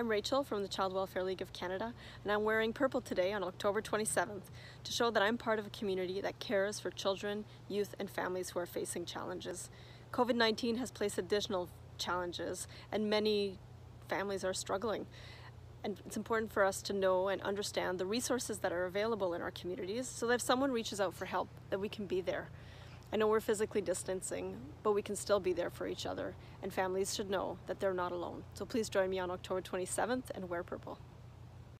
I'm Rachel from the Child Welfare League of Canada and I'm wearing purple today on October 27th to show that I'm part of a community that cares for children, youth and families who are facing challenges. COVID-19 has placed additional challenges and many families are struggling. And it's important for us to know and understand the resources that are available in our communities so that if someone reaches out for help, that we can be there. I know we're physically distancing, but we can still be there for each other, and families should know that they're not alone. So please join me on October 27th and wear purple.